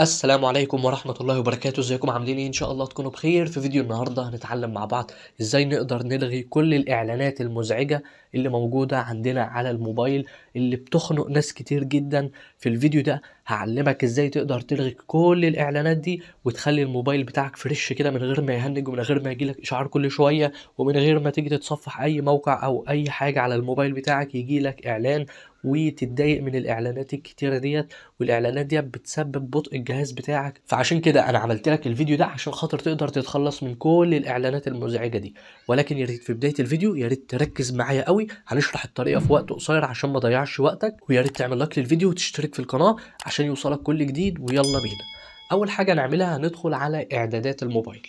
السلام عليكم ورحمة الله وبركاته. ازيكم؟ عاملين إيه؟ ان شاء الله تكونوا بخير. في فيديو النهاردة هنتعلم مع بعض إزاي نقدر نلغي كل الإعلانات المزعجة اللي موجودة عندنا على الموبايل اللي بتخنق ناس كتير جدا. في الفيديو ده هعلمك إزاي تقدر تلغي كل الإعلانات دي وتخلي الموبايل بتاعك فريش كده من غير ما يهنج ومن غير ما يجيلك إشعار كل شوية ومن غير ما تيجي تتصفح أي موقع أو أي حاجة على الموبايل بتاعك يجيلك إعلان وتتضايق من الإعلانات الكتيرة ديت. والإعلانات ديت بتسبب بطء الجهاز بتاعك. فعشان كده أنا عملت لك الفيديو ده عشان خاطر تقدر تتخلص من كل الإعلانات المزعجة دي. ولكن يا ريت في بداية الفيديو يا ريت تركز معايا قوي. هنشرح الطريقة في وقت قصير عشان ما اضيعش وقتك. ويا ريت تعمل like للفيديو وتشترك في القناة يوصلك كل جديد ويلا بينا. أول حاجة نعملها هندخل على إعدادات الموبايل.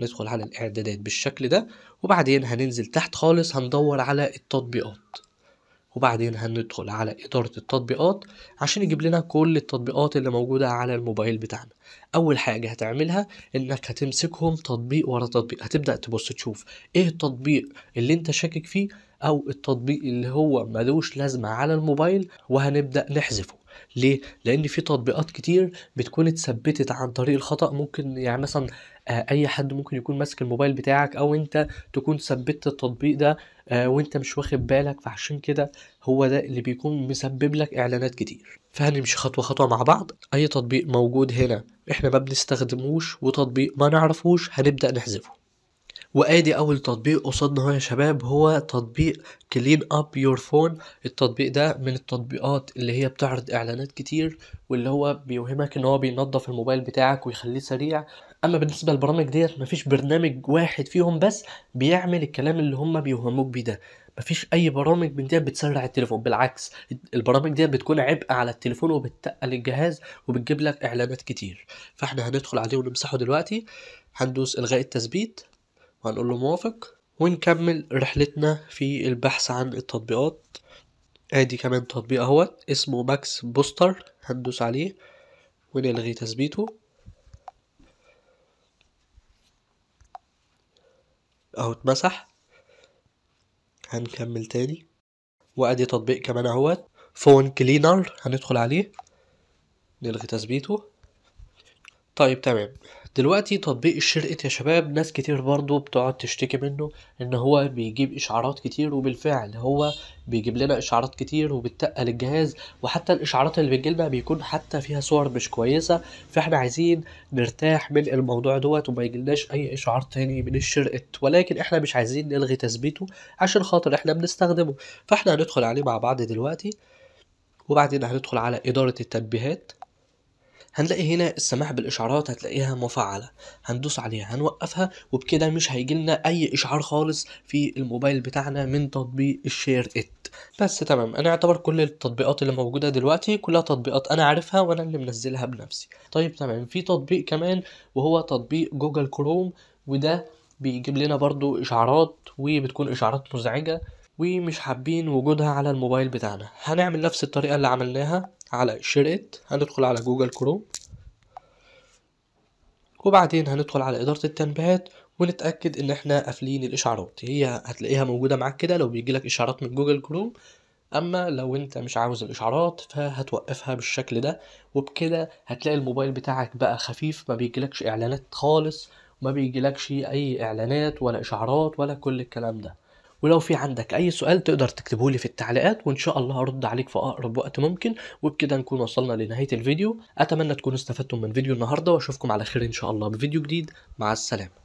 هندخل على الإعدادات بالشكل ده وبعدين هننزل تحت خالص هندور على التطبيقات. وبعدين هندخل على إدارة التطبيقات عشان يجيب لنا كل التطبيقات اللي موجودة على الموبايل بتاعنا. أول حاجة هتعملها إنك هتمسكهم تطبيق ورا تطبيق. هتبدأ تبص تشوف إيه التطبيق اللي أنت شاكك فيه أو التطبيق اللي هو ملوش لازمة على الموبايل وهنبدأ نحذفه. ليه؟ لأن في تطبيقات كتير بتكون اتثبتت عن طريق الخطأ. ممكن يعني مثلا آه، أي حد ممكن يكون ماسك الموبايل بتاعك أو أنت تكون ثبتت التطبيق ده آه، وأنت مش واخد بالك. فعشان كده هو ده اللي بيكون مسبب لك إعلانات كتير. فهنمشي خطوة خطوة مع بعض. أي تطبيق موجود هنا إحنا ما بنستخدموش وتطبيق ما نعرفوش هنبدأ نحذفه. وآدي أول تطبيق قصادنا يا شباب هو تطبيق Clean Up Your Phone التطبيق ده من التطبيقات اللي هي بتعرض إعلانات كتير واللي هو بيوهمك إن هو بينظف الموبايل بتاعك ويخليه سريع. أما بالنسبة للبرامج ديت مفيش برنامج واحد فيهم بس بيعمل الكلام اللي هم بيوهموك بيه ده. مفيش أي برامج من ديت بتسرع التليفون بالعكس البرامج ديت بتكون عبء على التليفون وبتقل الجهاز وبتجيب لك إعلانات كتير. فإحنا هندخل عليه ونمسحه دلوقتي. هندوس إلغاء التثبيت. وهنقول له موافق ونكمل رحلتنا في البحث عن التطبيقات. آدي كمان تطبيق أهوت اسمه Max Booster هندوس عليه ونلغي تثبيته. أهو اتمسح. هنكمل تاني. وأدي تطبيق كمان أهوت Phone Cleaner هندخل عليه نلغي تثبيته. طيب تمام. دلوقتي تطبيق ال SHAREit يا شباب ناس كتير برضو بتقعد تشتكي منه إن هو بيجيب إشعارات كتير وبالفعل هو بيجيب لنا إشعارات كتير وبتقل الجهاز وحتى الإشعارات اللي بتجيلنا بيكون حتى فيها صور مش كويسة. فإحنا عايزين نرتاح من الموضوع دوت وما يجيلناش أي إشعار تاني من الشرقة. ولكن إحنا مش عايزين نلغي تثبيته عشان خاطر إحنا بنستخدمه. فإحنا هندخل عليه مع بعض دلوقتي وبعدين هندخل على إدارة التنبيهات. هنلاقي هنا السماح بالإشعارات هتلاقيها مفعلة. هندوس عليها هنوقفها وبكده مش هيجيلنا أي إشعار خالص في الموبايل بتاعنا من تطبيق ال SHAREit. بس تمام أنا أعتبر كل التطبيقات اللي موجودة دلوقتي كلها تطبيقات أنا عارفها وأنا اللي منزلها بنفسي. طيب تمام في تطبيق كمان وهو تطبيق Google Chrome وده بيجيب لنا برضو إشعارات وبتكون إشعارات مزعجة. ومش حابين وجودها على الموبايل بتاعنا. هنعمل نفس الطريقة اللي عملناها على SHAREit هندخل على Google Chrome. وبعدين هندخل على إدارة التنبيهات ونتأكد إن إحنا قافلين الإشعارات. هي هتلاقيها موجودة معاك كده لو بيجيلك إشعارات من جوجل كروم. أما لو أنت مش عاوز الإشعارات فهتوقفها بالشكل ده. وبكده هتلاقي الموبايل بتاعك بقى خفيف ما بيجيلكش إعلانات خالص وما بيجيلكش أي إعلانات ولا إشعارات ولا كل الكلام ده. ولو في عندك أي سؤال تقدر تكتبه لي في التعليقات وإن شاء الله هرد عليك في أقرب وقت ممكن. وبكده نكون وصلنا لنهاية الفيديو. أتمنى تكونوا استفدتم من فيديو النهارده وأشوفكم على خير إن شاء الله بفيديو جديد. مع السلامة.